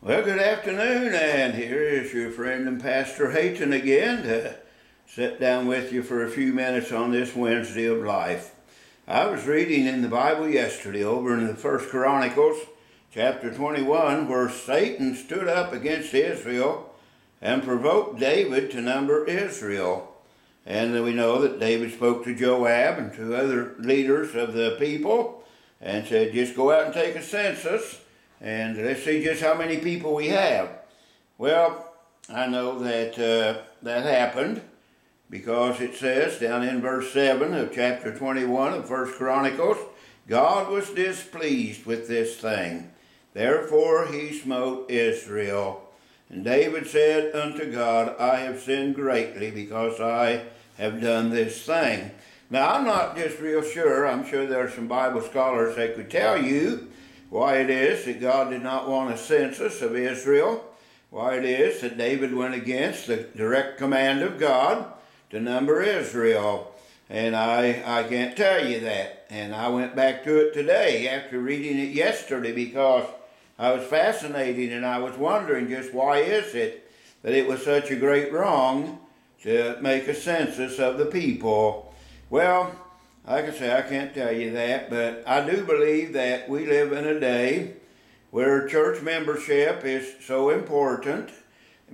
Well, good afternoon, and here is your friend and Pastor Hayton again to sit down with you for a few minutes on this Wednesday of life. I was reading in the Bible yesterday over in the First Chronicles, chapter 21, where Satan stood up against Israel and provoked David to number Israel. And we know that David spoke to Joab and to other leaders of the people and said, just go out and take a census and let's see just how many people we have. Well, I know that uh, that happened because it says down in verse 7 of chapter 21 of First Chronicles, God was displeased with this thing. Therefore he smote Israel. And David said unto God, I have sinned greatly because I have done this thing. Now, I'm not just real sure. I'm sure there are some Bible scholars that could tell you why it is that God did not want a census of Israel, why it is that David went against the direct command of God to number Israel. And I, I can't tell you that. And I went back to it today after reading it yesterday because I was fascinated and I was wondering just why is it that it was such a great wrong to make a census of the people. Well, like can say, I can't tell you that, but I do believe that we live in a day where church membership is so important.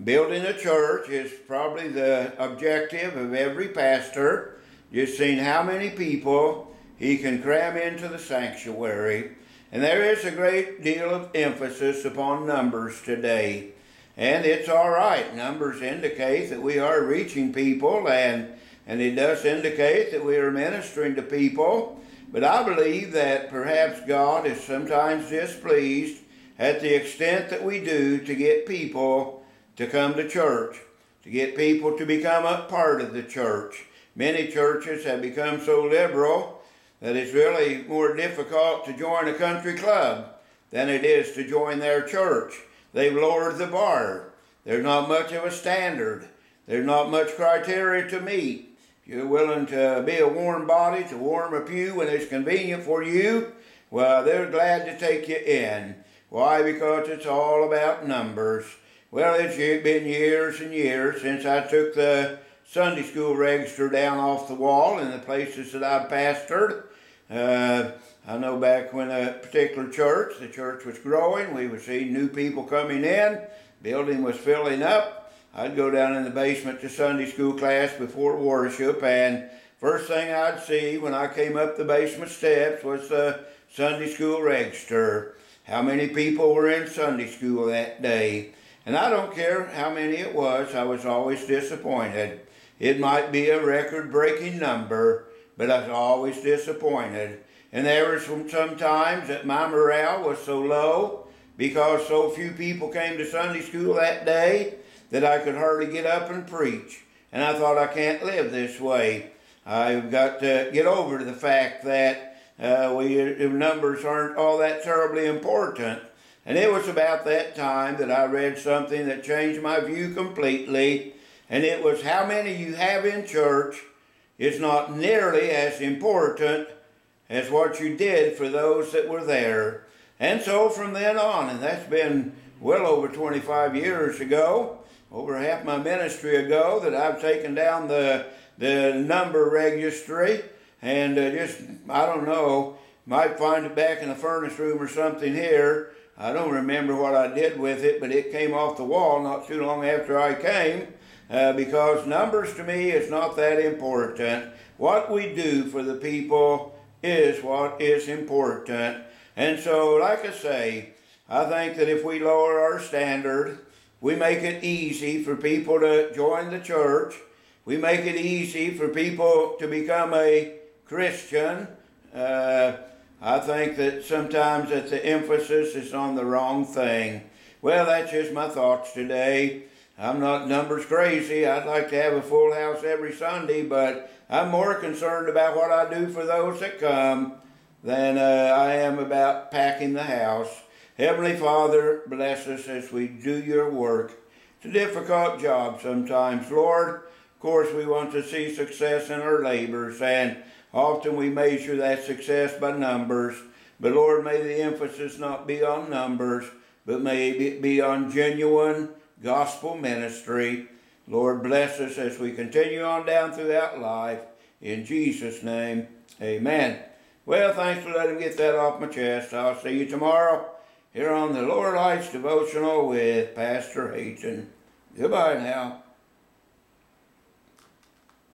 Building a church is probably the objective of every pastor. Just seeing how many people he can cram into the sanctuary. And there is a great deal of emphasis upon numbers today. And it's all right. Numbers indicate that we are reaching people and and it does indicate that we are ministering to people. But I believe that perhaps God is sometimes displeased at the extent that we do to get people to come to church, to get people to become a part of the church. Many churches have become so liberal that it's really more difficult to join a country club than it is to join their church. They've lowered the bar. There's not much of a standard. There's not much criteria to meet you're willing to be a warm body, to warm a pew when it's convenient for you, well, they're glad to take you in. Why? Because it's all about numbers. Well, it's been years and years since I took the Sunday school register down off the wall in the places that I've pastored. Uh, I know back when a particular church, the church was growing, we would see new people coming in, building was filling up, I'd go down in the basement to Sunday school class before worship, and first thing I'd see when I came up the basement steps was the Sunday school register. How many people were in Sunday school that day? And I don't care how many it was, I was always disappointed. It might be a record breaking number, but I was always disappointed. And there were some, some times that my morale was so low because so few people came to Sunday school that day that I could hardly get up and preach. And I thought, I can't live this way. I've got to get over to the fact that uh, we, numbers aren't all that terribly important. And it was about that time that I read something that changed my view completely. And it was how many you have in church is not nearly as important as what you did for those that were there. And so from then on, and that's been well over 25 years ago, over half my ministry ago that I've taken down the the number registry and uh, just I don't know might find it back in the furnace room or something here. I don't remember what I did with it, but it came off the wall not too long after I came. Uh, because numbers to me is not that important. What we do for the people is what is important. And so, like I say, I think that if we lower our standard, we make it easy for people to join the church. We make it easy for people to become a Christian. Uh, I think that sometimes that the emphasis is on the wrong thing. Well, that's just my thoughts today. I'm not numbers crazy. I'd like to have a full house every Sunday, but I'm more concerned about what I do for those that come than uh, I am about packing the house. Heavenly Father, bless us as we do your work. It's a difficult job sometimes, Lord. Of course, we want to see success in our labors, and often we measure that success by numbers. But Lord, may the emphasis not be on numbers, but may it be on genuine gospel ministry. Lord, bless us as we continue on down throughout life. In Jesus' name, amen. Well, thanks for letting me get that off my chest. I'll see you tomorrow here on the Lower Lights Devotional with Pastor Hayton. Goodbye now.